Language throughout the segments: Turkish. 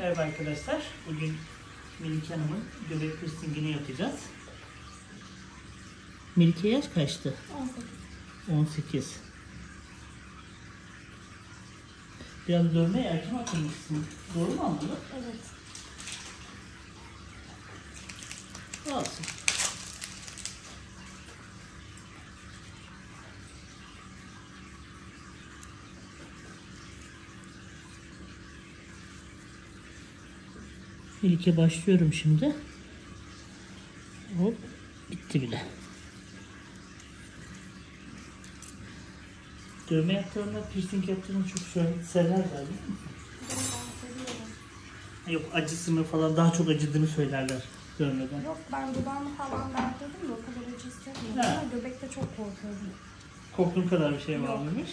Merhaba arkadaşlar. Bugün Melike Hanım'ın göbek piercingini yapacağız. Melike yaş kaçtı? 18. 18. Biraz dövme erken atılmışsın. Doğru mu anladım? Evet. Olsun. Melike başlıyorum şimdi. Hop bitti bile. Dövme yaptığında piercing yaptığını çok söyle- severler değil mi? Yok acısı mı falan daha çok acıdığını söylerler dövmeden. Yok ben dudağımı falan dertledim de o kadar acı hissetmiyorum. Ama göbekte çok korkuyorum. Korktuğun kadar bir şey Yok.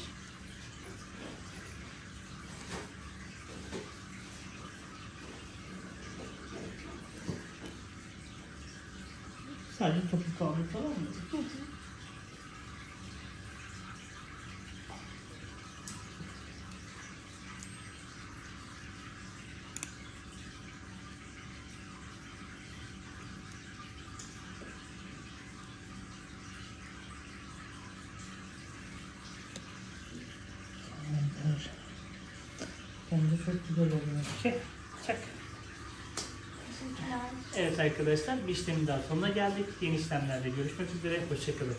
Sadece topuk kaldı falan mı? Bence çok güzel oluyor. Çek, çek. Evet arkadaşlar bir işlemin daha sonuna geldik. Yeni işlemlerde görüşmek üzere. Hoşçakalın.